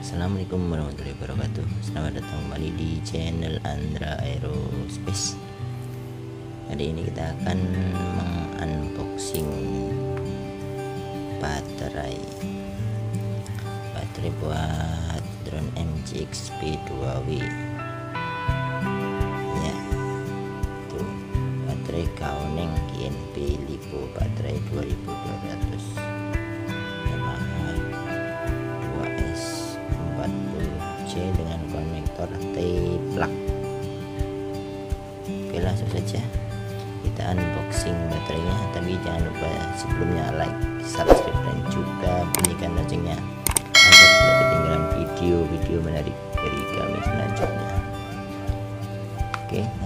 Assalamualaikum warahmatullahi wabarakatuh. Selamat datang kembali di channel Andra Aerospace. Hari ini kita akan mengunboxing baterai. Baterai buat drone MGX P2W Baterai Kaoneng GNP Lipo Baterai 2200 dengan konektor T-plug oke langsung saja kita unboxing baterainya. Tapi jangan lupa sebelumnya like subscribe dan juga bunyikan loncengnya agar tidak ketinggalan video-video menarik dari kami selanjutnya. Oke. langsung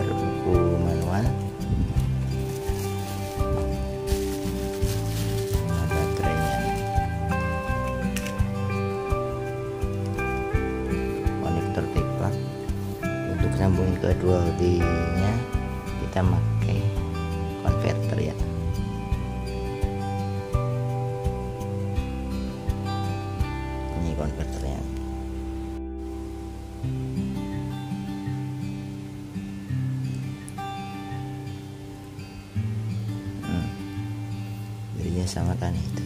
stiker buku manual. Konektor untuk sambung kedua nya kita pakai konverter ya. Ini konverternya jadinya sangat aneh itu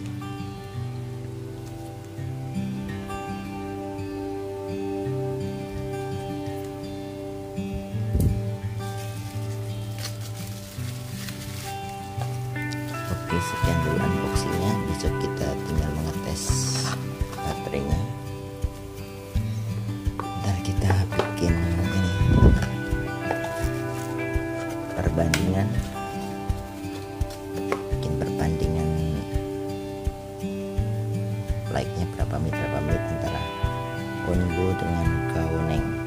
oke sekian dulu unboxingnya. Besok kita tinggal mengetes baterainya. Ntar kita bikin ini. Perbandingan nya berapa menit berapa